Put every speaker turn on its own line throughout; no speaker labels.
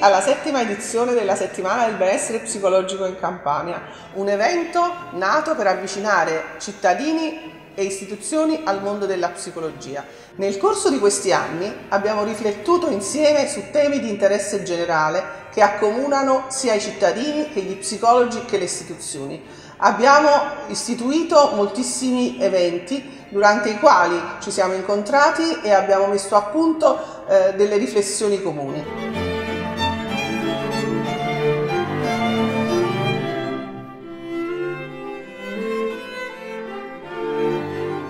alla settima edizione della settimana del benessere psicologico in Campania, un evento nato per avvicinare cittadini e istituzioni al mondo della psicologia. Nel corso di questi anni abbiamo riflettuto insieme su temi di interesse generale che accomunano sia i cittadini che gli psicologi che le istituzioni. Abbiamo istituito moltissimi eventi durante i quali ci siamo incontrati e abbiamo messo a punto eh, delle riflessioni comuni.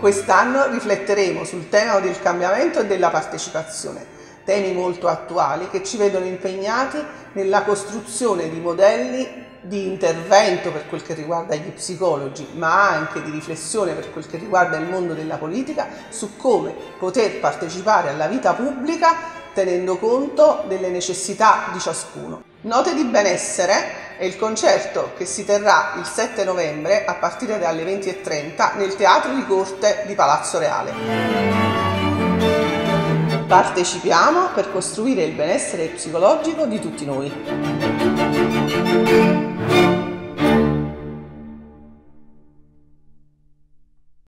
Quest'anno rifletteremo sul tema del cambiamento e della partecipazione, temi molto attuali che ci vedono impegnati nella costruzione di modelli di intervento per quel che riguarda gli psicologi, ma anche di riflessione per quel che riguarda il mondo della politica su come poter partecipare alla vita pubblica tenendo conto delle necessità di ciascuno. Note di benessere è il concerto che si terrà il 7 novembre a partire dalle 20.30 nel Teatro di Corte di Palazzo Reale. Partecipiamo per costruire il benessere psicologico di tutti noi.